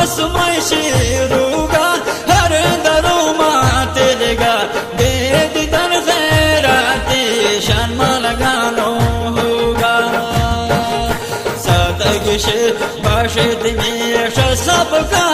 आसमां शेरूगा हर दरो माँ तेरेगा बेदिदर खैराते शर्मा लगानो होगा। सदगश बश दिनेश सबका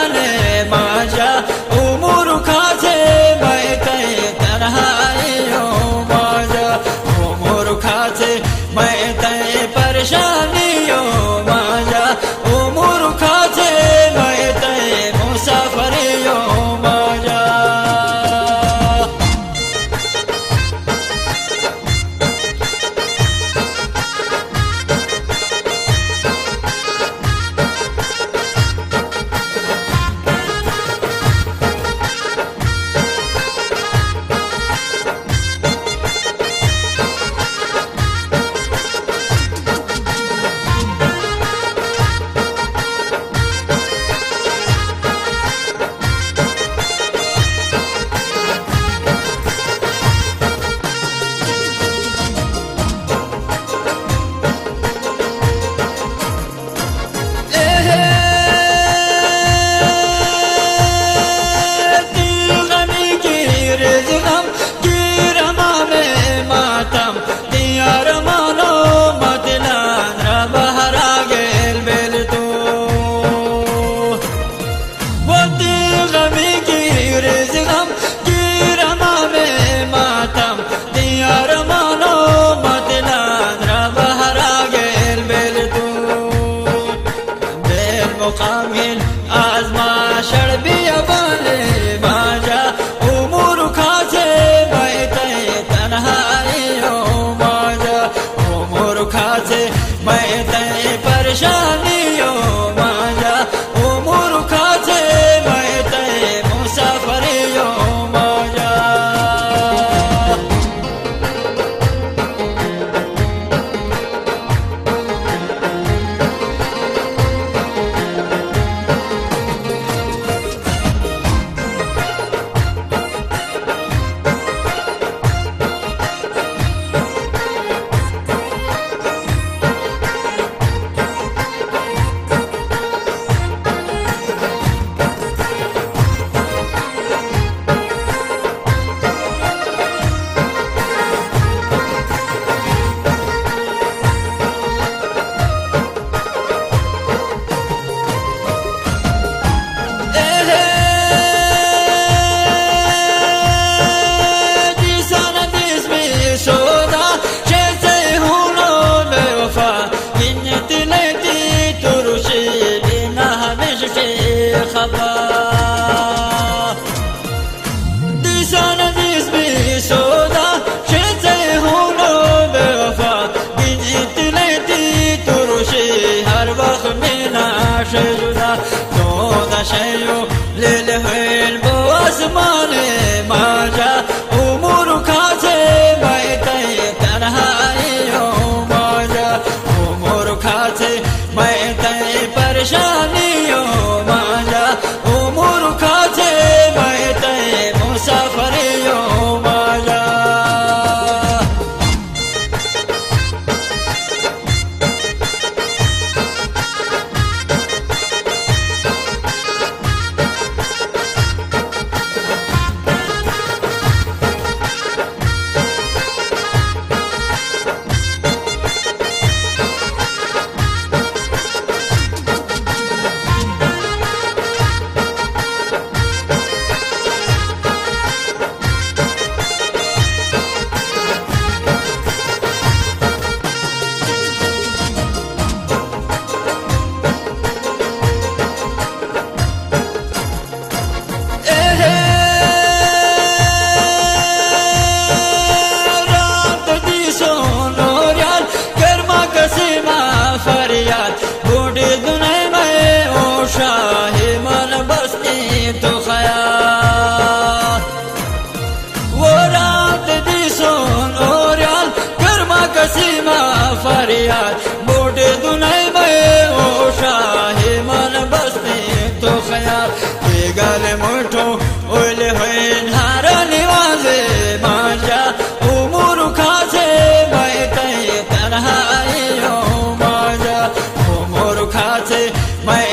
आजमा शड़ भी अबाने 谁的？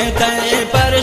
Senta aí para